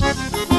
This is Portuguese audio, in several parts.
Música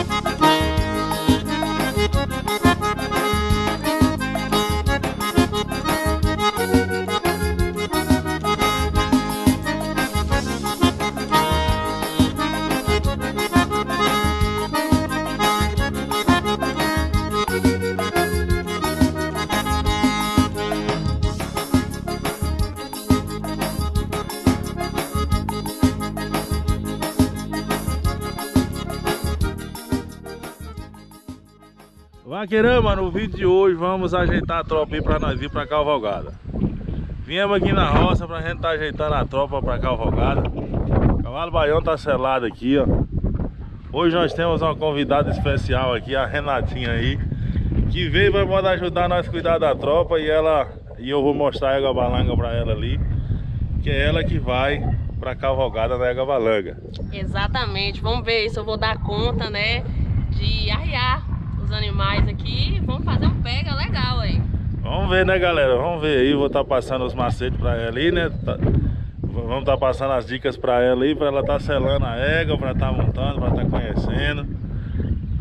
Vaqueirama, no vídeo de hoje vamos ajeitar a tropa aí pra nós ir pra Cavalgada. Viemos aqui na roça pra gente tá ajeitando a tropa pra Cavalgada. O cavalo baião tá selado aqui, ó. Hoje nós temos uma convidada especial aqui, a Renatinha aí Que veio vai poder ajudar nós a cuidar da tropa E ela e eu vou mostrar a Ega Balanga pra ela ali Que é ela que vai pra Cavalgada na Ega Balanga Exatamente, vamos ver se eu vou dar conta, né De arriar os animais aqui. Vamos fazer um pega legal aí. Vamos ver, né, galera? Vamos ver aí. Vou estar tá passando os macetes pra ela aí, né? Tá... Vamos estar tá passando as dicas pra ela aí, pra ela estar tá selando a égua, pra estar tá montando, pra estar tá conhecendo.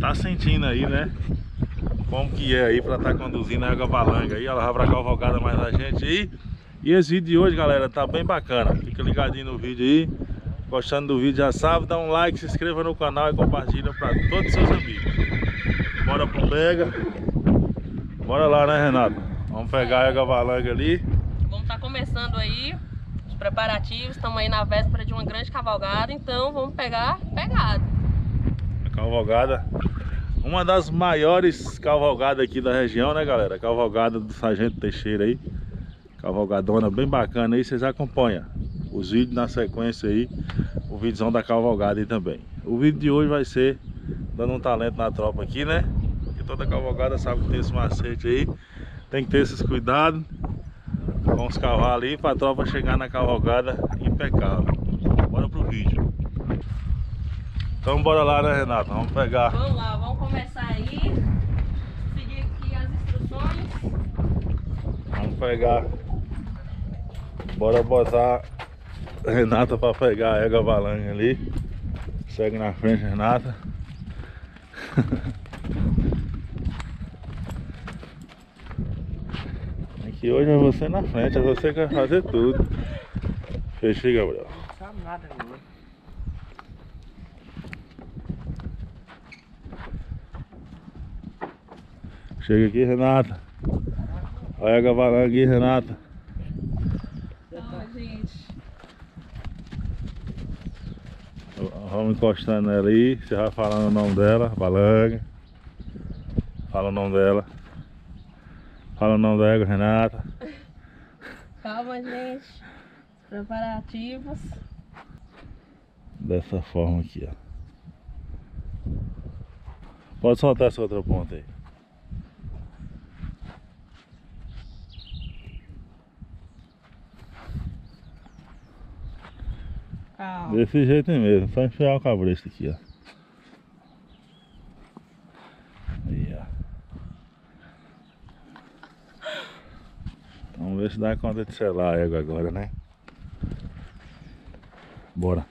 Tá sentindo aí, né? Como que é aí pra estar conduzindo a égua balanga aí. Ela vai pra cavalgada mais a gente aí. E esse vídeo de hoje, galera, tá bem bacana. Fica ligadinho no vídeo aí. Gostando do vídeo já sabe, dá um like, se inscreva no canal e compartilha para todos os seus amigos. Bora pro pega. Bora lá, né, Renato? Vamos pegar a água valanga ali. Vamos estar tá começando aí os preparativos. Estamos aí na véspera de uma grande cavalgada, então vamos pegar pegado. A cavalgada, uma das maiores cavalgadas aqui da região, né, galera? cavalgada do Sargento Teixeira aí. Cavalgadona bem bacana aí, vocês acompanham os vídeos na sequência aí, o vídeozão da cavalgada aí também. O vídeo de hoje vai ser dando um talento na tropa aqui, né? Que toda cavalgada sabe que tem esse macete aí. Tem que ter esses cuidados com os cavalos aí pra tropa chegar na cavalgada impecável. Bora pro vídeo. Então bora lá, né, Renato? Vamos pegar. Vamos lá, vamos começar aí. Seguir aqui as instruções. Vamos pegar. Bora botar Renata pra pegar a égua balanga ali. Segue na frente, Renata. Aqui hoje é você na frente, é você que vai fazer tudo. Fechei, Gabriel. Não sabe nada agora. Chega aqui, Renata. Olha a gavalã aqui, Renata. Vamos encostando ela aí, você vai falando o nome dela, Balanga. Fala o nome dela. Fala o nome da égua, Renata. Calma, gente. Preparativos. Dessa forma aqui, ó. Pode soltar essa outra ponta aí. Calma. Desse jeito mesmo, só enfiar o cabresto aqui, ó. Aí, ó. Vamos ver se dá conta de selar a égua agora, né? Bora.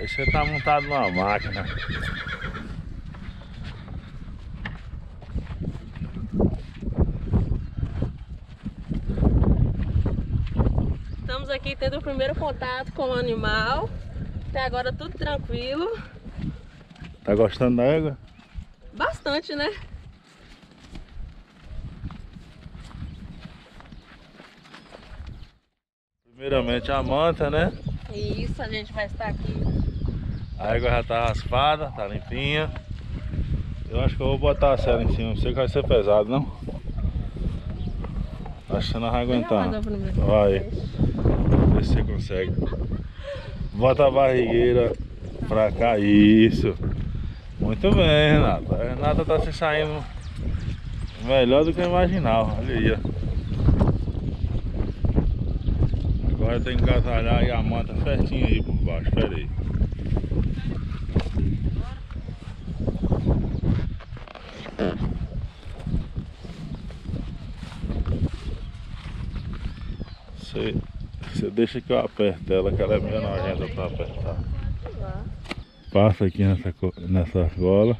Você tá montado numa máquina. Estamos aqui tendo o primeiro contato com o animal. Até agora tudo tranquilo. Tá gostando da água? Bastante, né? Primeiramente a manta, né? Isso, a gente vai estar aqui a água já tá raspada, tá limpinha. Eu acho que eu vou botar a cela em cima, não sei que vai ser pesado, não? Acho que você não vai aguentar. Vai. Vê se você consegue. Bota a barrigueira pra cá, isso. Muito bem, Renata. A Renata tá se saindo melhor do que eu imaginava. Olha aí, ó. vai ter que agasalhar aí a manta certinho aí por baixo, espera aí. Você deixa que eu aperto ela, que ela é meio nojenta para apertar. Passa aqui nessa, nessa gola.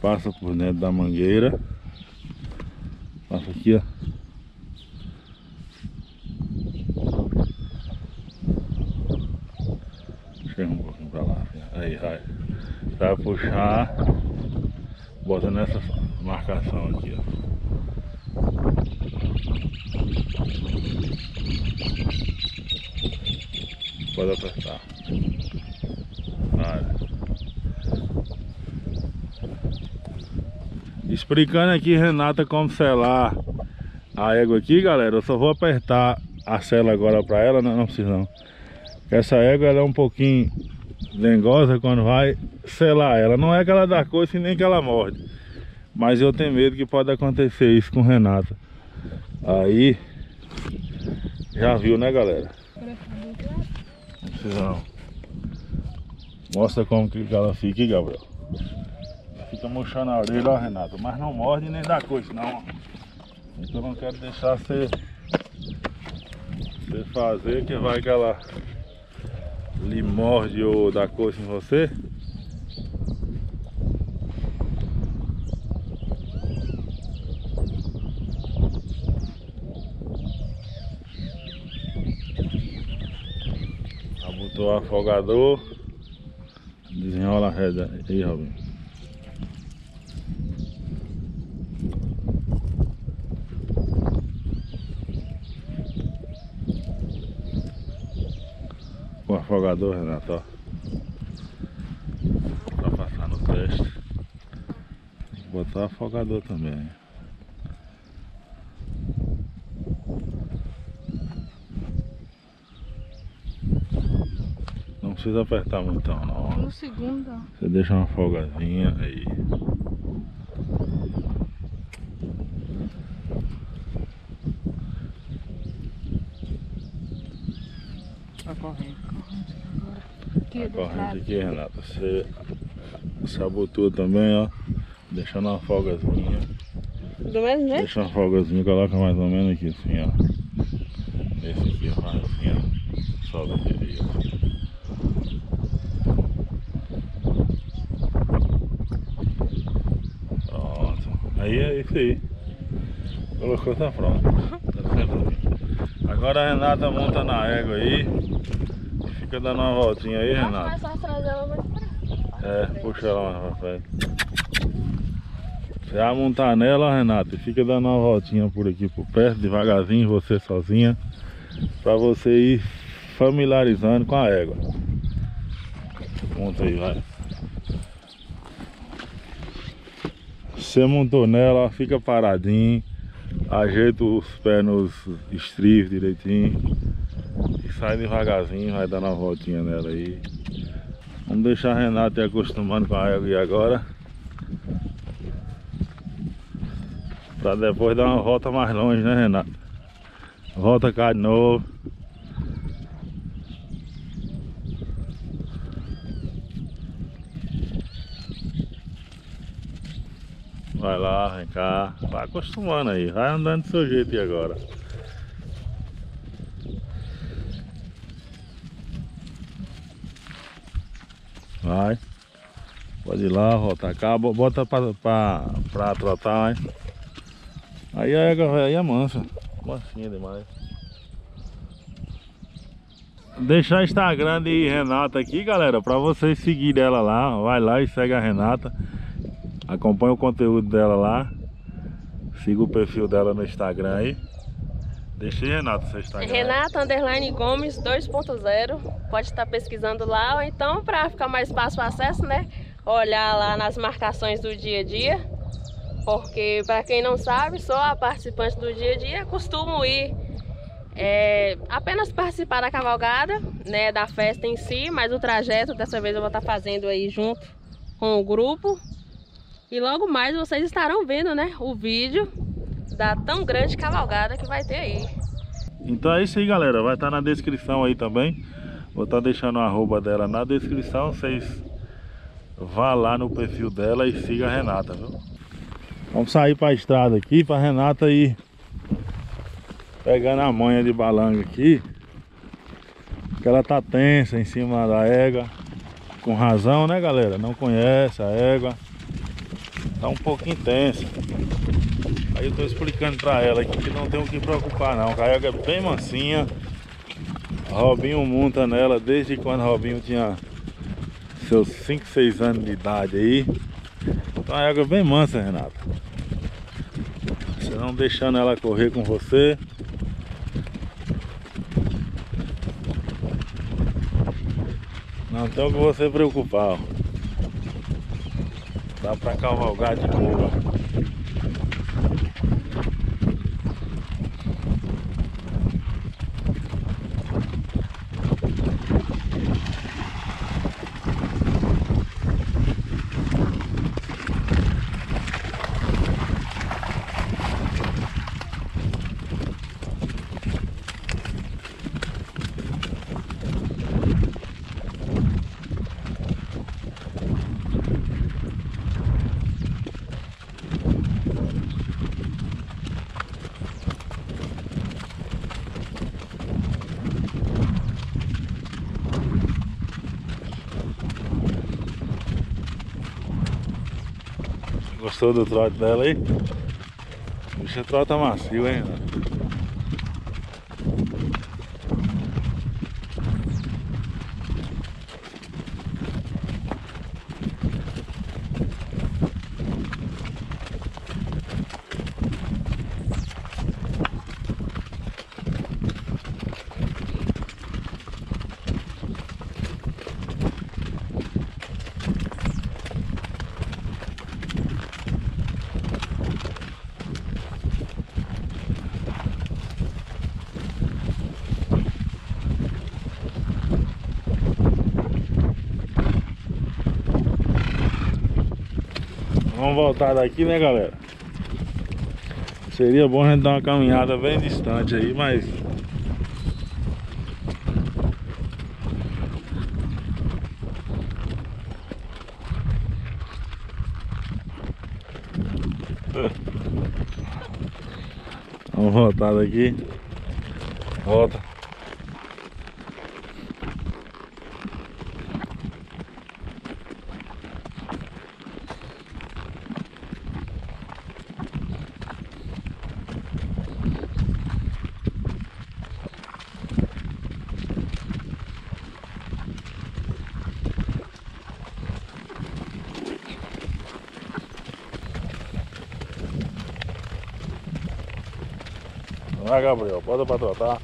Passa por dentro da mangueira. Passa aqui, ó. Chega um pouquinho pra lá. Aí, vai. Vai puxar. Bota nessa marcação aqui, ó. Pode apertar. Vai. Explicando aqui, Renata, como selar a égua aqui, galera. Eu só vou apertar a cela agora pra ela, não, não precisa não. Essa égua ela é um pouquinho dengosa quando vai selar ela. Não é que ela dá coisa nem que ela morde. Mas eu tenho medo que pode acontecer isso com Renata. Aí, já viu, né, galera? Não precisa não. Mostra como que ela fica, Gabriel. Fica murchando a orelha, ó, Renato. Mas não morde nem dá coisa, não. Então não quero deixar você, você fazer, que vai que ela lhe morde ou dá coisa em você. Já botou o afogador. Desenrola a rede aí, Robin. O afogador, Renato, ó. Pra passar no teste. Botar o afogador também. Não precisa apertar muito não. No segundo. Você deixa uma folgazinha aí. Vai correndo. Aqui, A do corrente aqui, Renata. Você sabotou também, ó. Deixando uma folgazinha. Do mesmo jeito? Deixa uma folgazinha, coloca mais ou menos aqui assim, ó. Esse aqui, faz assim, ó. Sobe aqui assim. Pronto. Aí é isso aí. Colocou, tá pronto. Tá. Agora a Renata monta na égua aí. Fica dando uma voltinha aí, Renata. É, puxa ela mais pra frente. Você vai montar nela, Renato, e fica dando uma voltinha por aqui por perto, devagarzinho, você sozinha, pra você ir familiarizando com a égua. Monta aí, vai. Você montou nela, fica paradinho, ajeita os pés nos estribos direitinho e sai devagarzinho, vai dando uma voltinha nela aí. Vamos deixar a Renata acostumando com a égua e agora. Pra depois dar uma volta mais longe, né, Renato? Volta cá de novo. Vai lá, vem cá. Vai acostumando aí. Vai andando do seu jeito aí agora. Vai. Pode ir lá, voltar cá. Bo- Bota pra, pra, pra trotar, hein? Aí a aí é mansa. Mansinha demais. Deixar o Instagram de Renata aqui, galera, pra vocês seguirem ela lá. Vai lá e segue a Renata. Acompanha o conteúdo dela lá. Siga o perfil dela no Instagram aí. Deixa aí, Renata, seu Instagram. aí. Renata Underline Gomes 2.0. Pode estar pesquisando lá, ou então, para ficar mais fácil o acesso, né? Olhar lá nas marcações do dia a dia. Porque, para quem não sabe, só a participante do dia a dia costumo ir é, apenas participar da cavalgada, né? Da festa em si, mas o trajeto dessa vez eu vou estar fazendo aí junto com o grupo. E logo mais vocês estarão vendo, né? O vídeo da tão grande cavalgada que vai ter aí. Então é isso aí, galera. Vai estar na descrição aí também. Vou estar deixando a arroba dela na descrição. Vocês vá lá no perfil dela e siga a Renata, viu? Vamos sair para a estrada aqui para Renata ir pegando a manha de balanga aqui. Que ela tá tensa em cima da égua. Com razão, né, galera? Não conhece a égua. Tá um pouquinho tensa. Aí eu tô explicando pra ela que não tem o que preocupar não. A égua é bem mansinha. Robinho monta nela desde quando Robinho tinha seus 5, 6 anos de idade aí. Então a égua é bem mansa, Renata. Você não deixando ela correr com você. Não tem o que você preocupar. Ó. Dá pra cavalgar de boa. Gostou do trote dela aí? Bicha trota macio, hein? Vamos voltar daqui, né, galera? Seria bom a gente dar uma caminhada bem distante aí, mas... Vamos voltar daqui. Volta. Vai, Gabriel, bota pra trotar.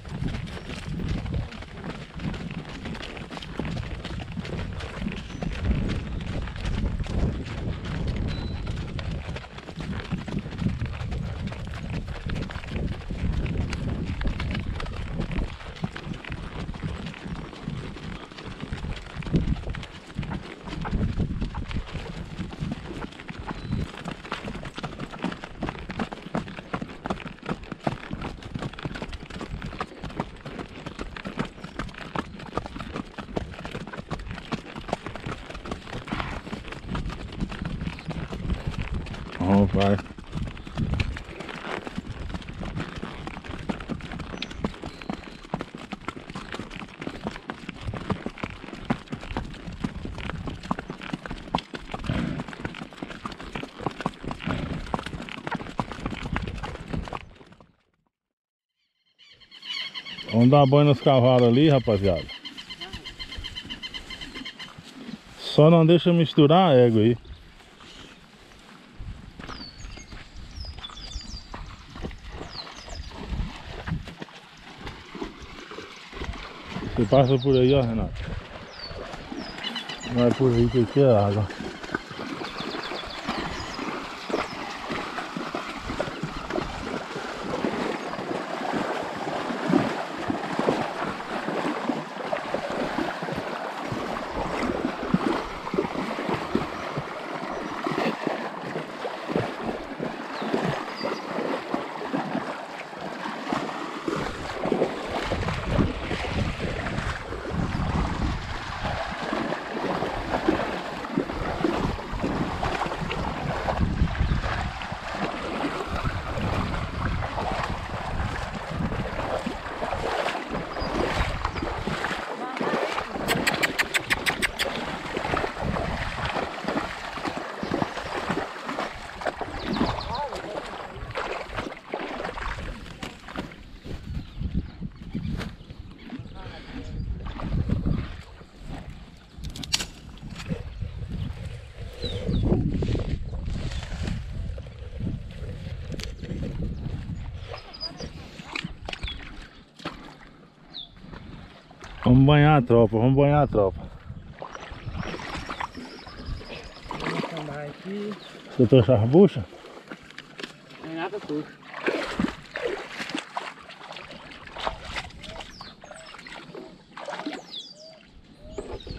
Vamos, vai. Vamos dar banho nos cavalos ali, rapaziada. Só não deixa misturar a égua aí. Você passa por aí, ó, Renato. Não é por aí que aqui é água. Vamos banhar a tropa, vamos banhar a tropa. Vamos chamar aqui. Você trouxe as buchas? Não é nada tudo.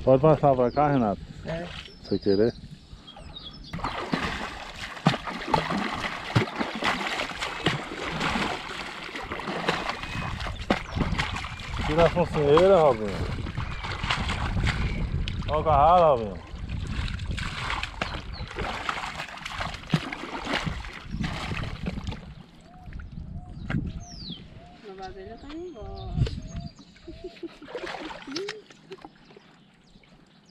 Pode passar pra cá, Renato, É. se você querer. Tira a focinheira, Robinho. Olha o carrado, Robinho. A vasilha tá indo embora.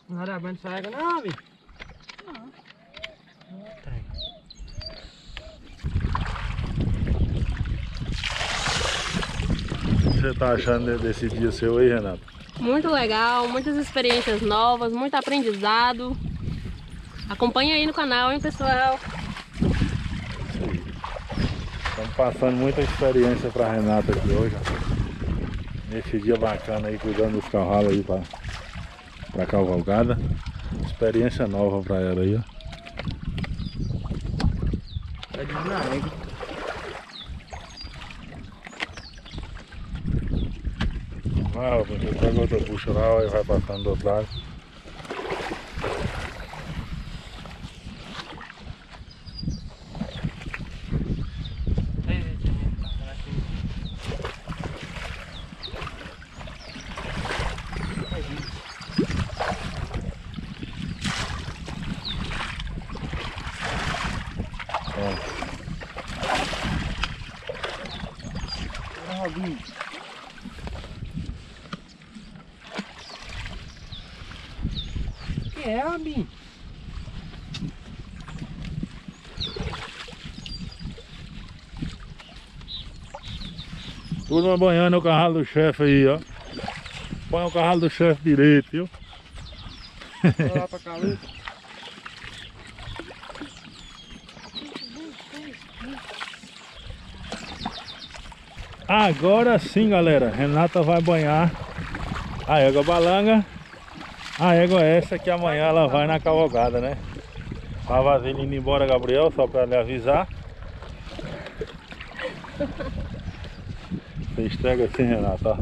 Não era banho de água não, amigo? Você tá achando desse dia seu aí, Renato? Muito legal, muitas experiências novas, muito aprendizado. Acompanha aí no canal, hein, pessoal? Estamos passando muita experiência pra Renata aqui hoje. ó. Nesse dia bacana aí, cuidando dos cavalos aí pra, pra cavalgada. Experiência nova pra ela aí, ó. Tá de na égua. Vai, Robin, você pega outra puxa lá e vai passando do outro lado. Aí, gente, passando aqui. Bora, Robinho. O que é, Robinho? Turma banhando o carralo do chefe aí, ó. Põe o carralo do chefe direito, viu? Vamos lá pra cá, Lucas. Agora sim, galera. Renata vai banhar a égua balanga. A égua é essa que amanhã ela vai na cavalgada, né? A vasilha indo embora, Gabriel, só pra lhe avisar. Você estrega assim, Renata, ó.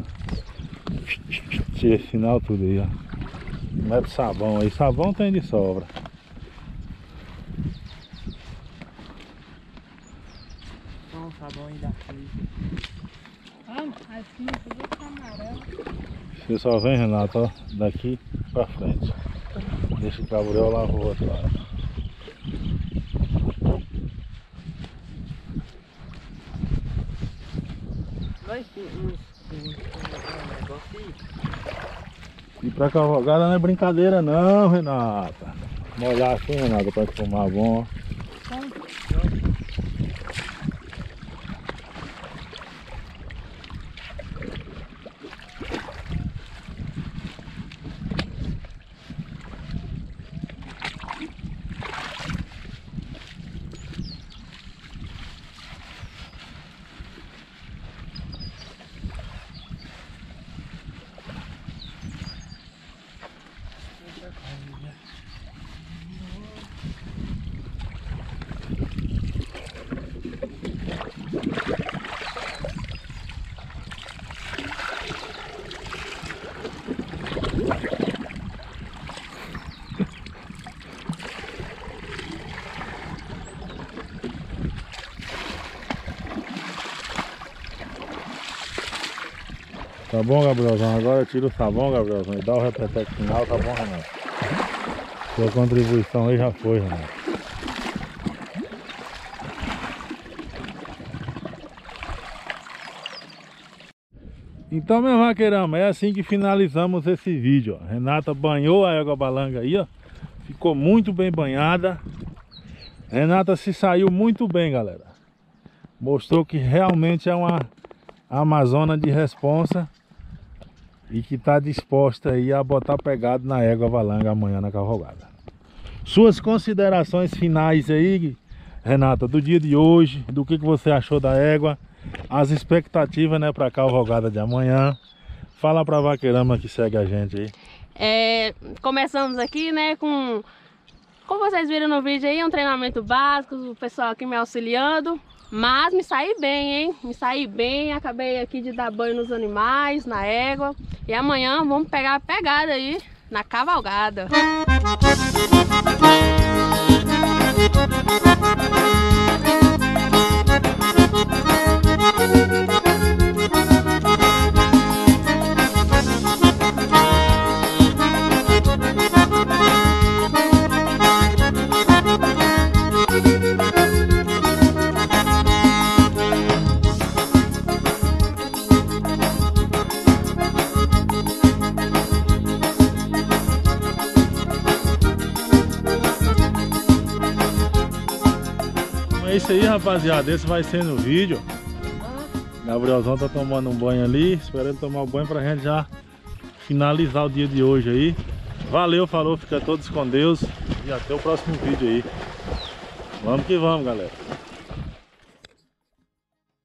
Tira sinal tudo aí, ó. Mete sabão aí. Sabão tem de sobra. Vamos, sabão aí daqui. Ah, assim, tudo tá amarelo. Você só vem, Renato, ó, daqui pra frente. Deixa o Gabriel lá pro outro lado. Vai uns negócio. E pra cavalgada não é brincadeira não, Renata. Molhar assim, Renata, pra fumar bom. Tá bom, Gabrielzão? Agora tira o sabão, Gabrielzão, e dá o repeteco final, tá bom, Renato? Sua contribuição aí já foi, Renato. Então, meu vaqueirama, é assim que finalizamos esse vídeo. ó. Renata banhou a égua balanga aí, ó. Ficou muito bem banhada. Renata se saiu muito bem, galera. Mostrou que realmente é uma amazona de responsa e que está disposta aí a botar pegado na égua valanga amanhã na cavalgada. Suas considerações finais aí, Renata, do dia de hoje, do que, que você achou da égua, as expectativas né, para a cavalgada de amanhã. Fala pra vaqueirama que segue a gente aí. É, começamos aqui, né, com... Como vocês viram no vídeo aí, um treinamento básico, o pessoal aqui me auxiliando. Mas me saí bem, hein? Me saí bem, acabei aqui de dar banho nos animais, na égua. E amanhã vamos pegar a pegada aí na cavalgada. É isso aí, rapaziada. Esse vai ser no vídeo. Gabrielzão tá tomando um banho ali, esperando tomar o banho pra gente já finalizar o dia de hoje aí. Valeu, falou, fica todos com Deus e até o próximo vídeo aí. Vamos que vamos, galera.